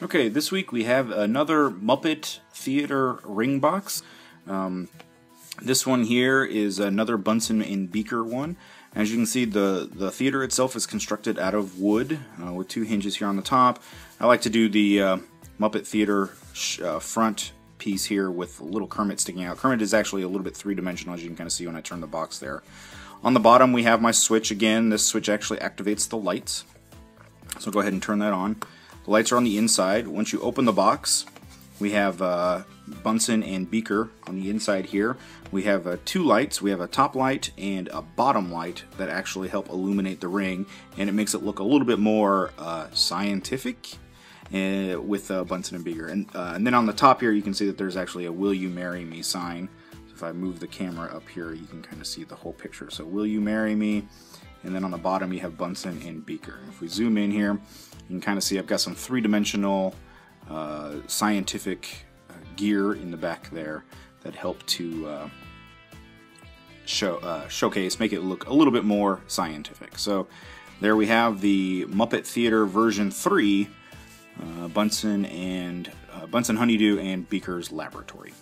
Okay, this week we have another Muppet Theater ring box. Um, this one here is another Bunsen and Beaker one. As you can see, the, the theater itself is constructed out of wood uh, with two hinges here on the top. I like to do the uh, Muppet Theater uh, front piece here with a little Kermit sticking out. Kermit is actually a little bit three-dimensional, as you can kind of see when I turn the box there. On the bottom, we have my switch again. This switch actually activates the lights. So go ahead and turn that on. The lights are on the inside. Once you open the box, we have uh, Bunsen and Beaker on the inside here. We have uh, two lights. We have a top light and a bottom light that actually help illuminate the ring, and it makes it look a little bit more uh, scientific uh, with uh, Bunsen and Beaker. And, uh, and then on the top here, you can see that there's actually a "Will you marry me?" sign. So if I move the camera up here, you can kind of see the whole picture. So "Will you marry me?" and then on the bottom you have Bunsen and Beaker. If we zoom in here, you can kind of see I've got some three-dimensional uh, scientific uh, gear in the back there that help to uh, show uh, showcase, make it look a little bit more scientific. So there we have the Muppet Theater version 3, uh, Bunsen and Bunsen Honeydew and Beaker's Laboratory.